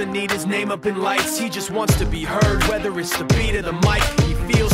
doesn't need his name up in lights, he just wants to be heard, whether it's the beat of the mic. He feels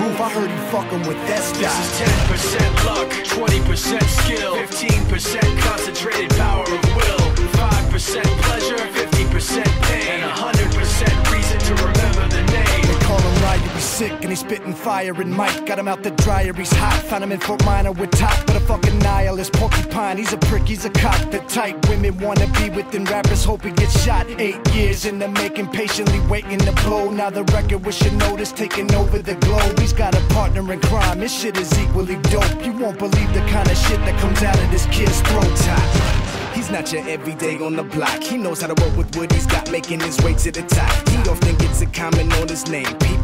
roof. I heard he fucking with that This is 10% luck, 20% skill, 15% concentrated power of will, 5% pleasure, 50% pain, and 100% reason to remember the name. They call him Ryu, he's sick and he's spitting fire and Mike got him out the dryer, he's hot. Found him in Fort Minor with Tak, fucking nihilist porcupine. He's a prick, he's a cock. The type women wanna be within rappers, hope he gets shot. Eight years in the making, patiently waiting to blow. Now the record with notice taking over the globe. He's got a partner in crime, his shit is equally dope. You won't believe the kind of shit that comes out of this kid's throat. top. He's not your everyday on the block. He knows how to work with what he's got, making his way to the top. He often gets a comment on his name. People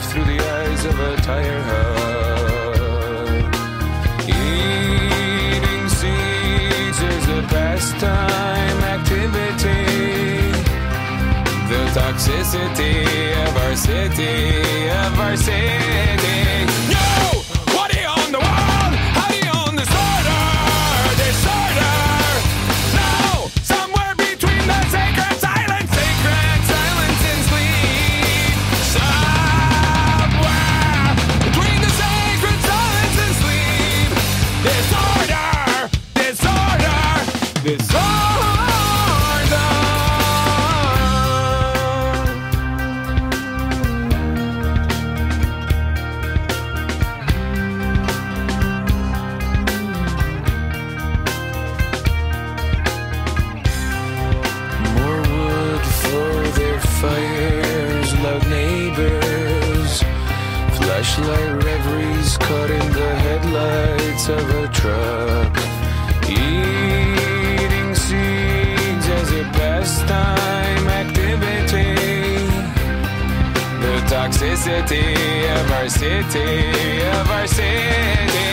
life through the eyes of a tire hub. Eating seeds is a pastime activity. The toxicity of our city, of our city. Yo! Flashlight reveries caught in the headlights of a truck. Eating seeds as a pastime activity. The toxicity of our city, of our city.